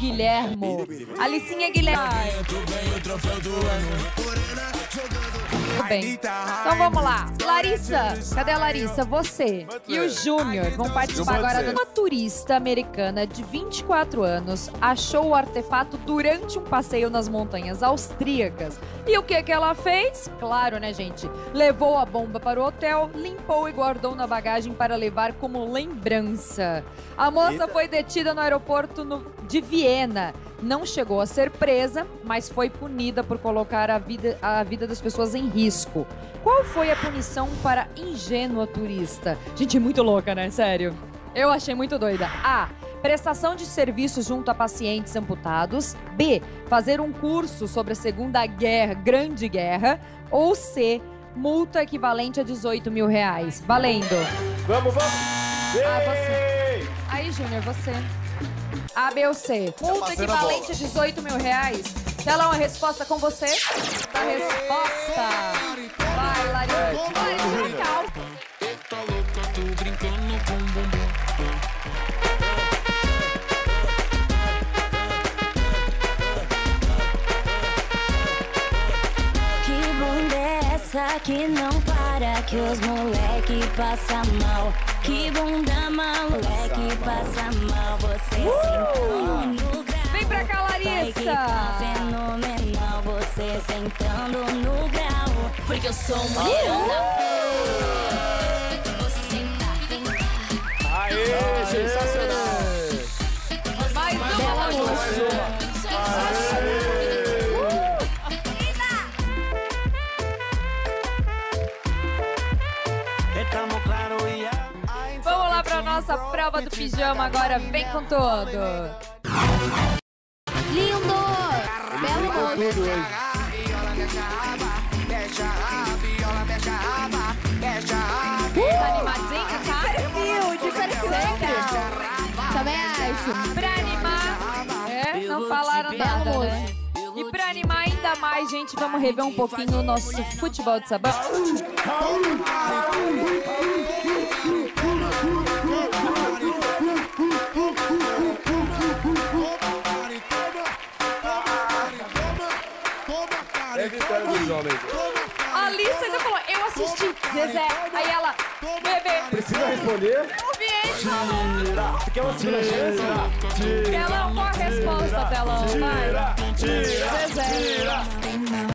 Guilhermo. Alicinha Guilhermo. Bem. Então vamos lá. Larissa, cadê a Larissa? Você e o Júnior vão participar agora de uma turista americana de 24 anos achou o artefato durante um passeio nas montanhas austríacas. E o que que ela fez? Claro, né, gente? Levou a bomba para o hotel, limpou e guardou na bagagem para levar como lembrança. A moça Eita. foi detida no aeroporto de Viena. Não chegou a ser presa, mas foi punida por colocar a vida, a vida das pessoas em risco. Qual foi a punição para ingênua turista? Gente, muito louca, né? Sério. Eu achei muito doida. A. Prestação de serviços junto a pacientes amputados. B. Fazer um curso sobre a Segunda Guerra, Grande Guerra. Ou C. Multa equivalente a 18 mil reais. Valendo. Vamos, vamos! Ah, você. Aí, Júnior, você. A, B ou C? Multa equivalente a 18 mil reais. Tela uma resposta com você. A resposta. Vai, Larissa. Larissa, calma. Que essa que não para que os moleque passa mal? Que bunda mal, moleque passa mal. Você sentando no grau. Vem pra cá, que tá Larissa. fenomenal, você sentando no grau. Porque eu sou uma miranda. Nossa prova do pijama agora. Vem com tudo. Lindo! Belo moço. Tudo hoje. Tá animadinho? Perfil, diferenciado. Também acho. Pra animar. É, não falaram nada, né? E pra animar ainda mais, gente, vamos rever um pouquinho o nosso futebol de sabão. É vitória dos homens. A Alice ainda falou, eu assisti, Zezé. Aí ela, bebê, Precisa responder? eu vi ele falando. Você quer uma segunda chance? Telão, qual a resposta, Telão? Vai.